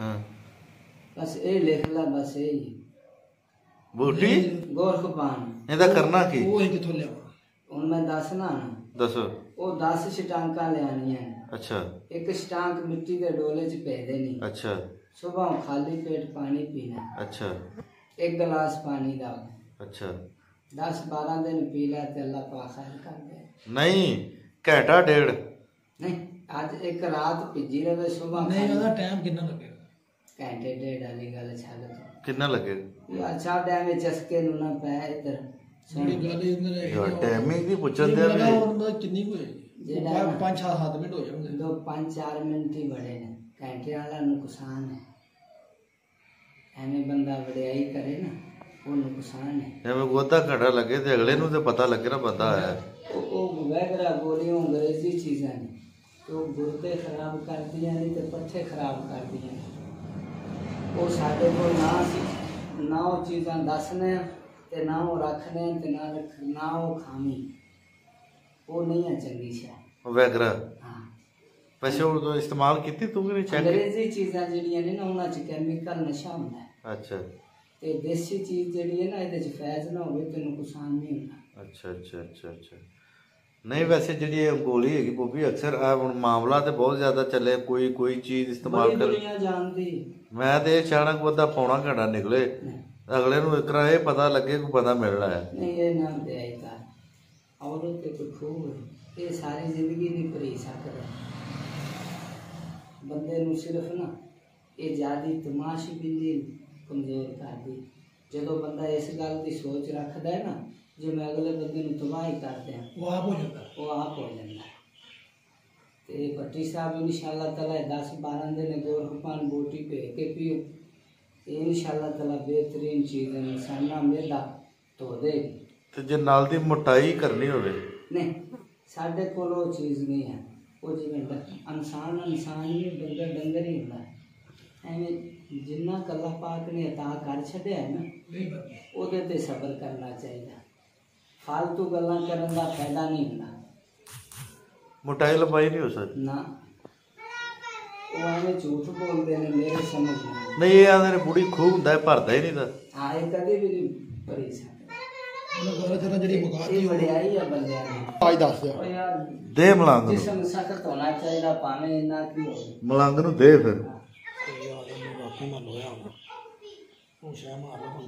ਹਾਂ। ਬਸ ਇਹ ਲਿਖ ਲੈ ਬਸ ਇਹ ਹੀ। ਬੂਟੀ? ਗੋਰਖਪਾਨ ਇਹਦਾ ਕਰਨਾ ਕੀ? ਉਹ ਅਸੀਂ ਕਿੱਥੋਂ ਲਿਆਵਾਂ? ਹੁਣ ਮੈਂ ਦੱਸਣਾ ਨਾ। ਦੱਸੋ। ਉਹ 10 ਛਟਾਂਕਾਂ ਲਿਆਣੀਆਂ। ਅੱਛਾ। ਇੱਕ ਛਟਾਂਕ ਮਿੱਟੀ ਦੇ ਡੋਲੇ 'ਚ ਪੈ ਦੇਣੀ ਅੱਛਾ। ਸਵੇਰ ਖਾਲੀ ਪੇਟ ਪਾਣੀ ਪੀਣਾ। ਅੱਛਾ। ਇੱਕ ਗਲਾਸ ਪਾਣੀ ਦਾ ਅੱਛਾ। 10 12 ਦਿਨ ਪੀ ਲੈ ਤੇ ਅੱਲਾਹ ਪਾਕ ਖੈਰ ਕਰ ਦੇ। ਨਹੀਂ ਘੰਟਾ ਡੇਢ। ਨਹੀਂ ਅੱਜ ਇੱਕ ਰਾਤ ਭਿੱਜੀ ਰਵੇ ਸਵੇਰ ਨਹੀਂ ਉਹਦਾ ਟਾਈਮ ਕਿੰਨਾ ਲੱਗੇਗਾ? ਘੰਟੇ ਡੇਢ ਵਾਲੀ ਗੱਲ ਛੱਡ ਤੂੰ। ਕਿੰਨਾ ਲੱਗੇਗਾ ਅੱਛਾ ਡੈਮੇ ਚਸਕੇ ਨੂੰ ਨਾ ਪੈ ਇੱਧਰ। ਜਿਹੜੀ ਗੱਲ ਇਹਨਾਂ ਨੇ ਯਾਰ ਟਾਈਮਿੰਗ ਦੀ ਪੁੱਛਣ ਦੇ ਵੀ। ਉਹਨਾਂ ਦਾ ਕਿੰਨੀ ਕੁ ਹੋਏਗੀ? ਜਿਹੜਾ- ਪੰਜ- ਪੰਜ 6 7 ਮਿੰਟ ਹੋ ਜਾਣਗੇ। ਦੋ 5-4 ਮਿੰਟ ਹੀ ਬੜੇ ਨੇ। ਘੰਟੇ ਵਾਲਾ ਨੁਕਸਾਨ ਹੈ। ਐਵੇਂ ਬੰਦਾ ਵਡਿਆਈ ਕਰੇ ਨਾ ਉਹ ਨੁਕਸਾਨ ਹੈ। ਜਿਵੇਂ ਗੋਦਾ ਘੜਾ ਲੱਗੇ ਤੇ ਅਗਲੇ ਨੂੰ ਤੇ ਪਤਾ ਲੱਗੇ ਨਾ ਬੰਦਾ ਆਇਆ ਉਹ ਉਹ ਵੈਗਰਾ ਗੋਲੀਆਂ ਅੰਗਰੇਜ਼ੀ ਚੀਜ਼ਾਂ ਨੇ। ਤੇ ਉਹ ਗੁਰਦੇ ਖਰਾਬ ਕਰਦੀਆਂ ਨੇ ਤੇ ਪੱਠੇ ਖਰਾਬ ਕਰਦੀਆਂ ਨੇ। ਉਹ ਸਾਡੇ ਕੋਲ ਨਾ ਸੀ। ਨਾ ਉਹ ਚੀਜ਼ਾਂ ਦੱਸਣੇ ਤੇ ਨਾ ਉਹ ਰੱਖਣੇ ਤੇ ਨਾ ਨਾ ਉਹ ਖਾਵੀਂ ਉਹ ਨਹੀਂ ਹੈ ਚੰਗੀ ਸ਼ੈ। ਵੈਗਰਾ। ਹਾਂ। ਵੈਸੇ ਉਹ ਇਸਤੇਮਾਲ ਕੀਤੀ ਤੂੰ ਕਿ ਨਹੀਂ ਚੈੱਕ ਅੰਗਰੇਜ਼ੀ ਚੀਜ਼ਾਂ ਜਿਹੜੀਆਂ ਨੇ ਨਾ ਉਹਨਾਂ 'ਚ ਕੈਮੀਕਲ ਨਸ਼ਾ ਹੁੰਦਾ ਅੱਛਾ। ਤੇ ਦੇਸੀ ਚੀਜ਼ ਜਿਹੜੀ ਹੈ ਨਾ ਇਹਦੇ 'ਚ ਫੈਜ਼ ਨਾ ਹੋਵੇ ਤੇ ਨੁਕਸਾਨ ਨਹੀਂ ਹੁੰਦਾ। ਅੱਛਾ ਅੱਛਾ ਅੱਛਾ ਅੱਛਾ। ਨਹੀਂ ਵੈਸੇ ਜਿਹੜੀ ਇਹ ਗੋਲੀ ਹੈਗੀ ਬੋਬੀ ਅਕਸਰ ਆ ਹੁਣ ਮਾਮਲਾ ਤੇ ਬਹੁਤ ਜ਼ਿਆਦਾ ਚੱਲੇ ਕੋਈ ਕੋਈ ਚੀਜ਼ ਇਸਤੇਮਾਲ ਬੜੀ ਕਰ ਦੁਨੀਆ ਜਾਣਦੀ ਮੈਂ ਤੇ ਇਹ ਚਾਣਕ ਉਹਦਾ ਪੌਣਾ ਘੜਾ ਨਿਕਲੇ। ਅਗਲੇ ਨੂੰ ਇਕਰਾ ਇਹ ਪਤਾ ਲੱਗੇ ਕੋਈ ਬੰਦਾ ਮਿਲਣਾ ਹੈ। ਨਹੀਂ ਇਹ ਨਾ ਦੇ ਤਾਂ। ਔਰਤ ਤੇ ਕੋਈ ਖੂਬ ਹੈ। ਇਹ ਸਾਰੀ ਜ਼ਿੰਦਗੀ ਨਹੀਂ ਭਰੀ ਸਕਦਾ ਬੰਦੇ ਨੂੰ ਸਿਰਫ ਨਾ ਇਹ ਜਿਆਦੀ ਤਮਾਸ਼ੀ ਬਿੰਦੀ ਕਮਜ਼ੋਰ ਕਰਦੀ ਜਦੋਂ ਬੰਦਾ ਇਸ ਗੱਲ ਦੀ ਸੋਚ ਰੱਖਦਾ ਹੈ ਨਾ ਜੇ ਮੈਂ ਅਗਲੇ ਬੰਦੇ ਨੂੰ ਤਬਾਹੀ ਕਰ ਦਿਆਂ ਉਹ ਆਪ ਹੋ ਜਾਂਦਾ। ਉਹ ਆਪ ਹੋ ਜਾਂਦਾ। ਤੇ ਭੱਟੀ ਸਾਹਿਬ ਇਨਸ਼ਾਅੱਲਾ ਤਾਲਾ 10 12 ਦਿਨ ਗੋਰਖਪਾਨ ਬੋਟੀ ਭੇ ਕੇ ਪੀਓ। ਤੇ ਇਨਸ਼ਾਅੱਲਾ ਤਾਲਾ ਬਿਹਤਰੀਨ ਚੀਜ਼ ਹੈ ਨਿਸ਼ਾਨਾ ਮੇਲਾ ਧੋ ਦੇਗੀ ਤੇ ਜੇ ਨਾਲ ਦੀ ਮੋਟਾਈ ਕਰਨੀ ਹੋਵੇ। ਨਹੀਂ ਸਾਡੇ ਕੋਲ ਉਹ ਚੀਜ਼ ਨਹੀਂ ਹੈ। ਉਹ ਜਿਵੇਂ ਇਨਸਾਨ ਇਨਸਾਨ ਹੀ ਡੰਗਰ ਡੰਗਰ ਹੀ ਹੁੰਦਾ ਹੈ। ਐਵੇਂ ਜਿੰਨਾ ਕੱਲਾ ਪਾਕ ਨੇ ਅਤਾ ਕਰ ਛੱਡਿਆ ਹੈ ਨਾ ਉਹਦੇ ਤੇ ਸਬਰ ਕਰਨਾ ਚਾਹੀਦਾ। ਫालतू ਗੱਲਾਂ ਕਰਨ ਦਾ ਫਾਇਦਾ ਨਹੀਂ ਹੁੰਦਾ। ਮੋਟਾਈ ਲੰਬਾਈ ਨਹੀਂ ਹੋ ਸਕਦੀ। ਨਾ। ਉਹ ਐਵੇਂ ਝੂਠ ਬੋਲਦੇ ਨੇ ਮੇਰੇ ਸਮਝ ਨਾਲ ਨਹੀਂ ਇਹ ਆਂਦੇ ਨੇ ਬੁੜੀ ਖੂਹ ਹੁੰਦਾ ਹੈ ਭਰਦਾ ਹੀ ਨਹੀਂ ਦਾ ਹਾਂ ਇਹ ਕਦੇ ਵੀ ਨਹੀਂ ਭਰੀ ਸਕਦਾ। ਕੋਲ ਤੇਰਾ ਜਿਹੜੀ ਮੁਗਾ ਇਹ ਵਡਿਆਈ ਆ ਬੰਦਿਆਂ ਦੀ। ਆਜ ਦੱਸ ਉਹ ਯਾਰ ਦੇ ਮਲੰਗ ਨੂੰ। ਜਿਸਮ ਸਖਤ ਹੋਣਾ ਚਾਹੀਦਾ ਭਾਵੇਂ ਇੰਨਾ ਕੀ ਹੋਵੇ। ਮਲੰਗ ਨੂੰ ਦੇ ਫਿਰ। ਯਾਰ ਇਹਨੂੰ ਬਾਕੀ ਮੰਨ ਹੋਇਆ ਹੁਣ। ਉਹ ਸ਼ਾਹ ਮਾਰ ਲਾ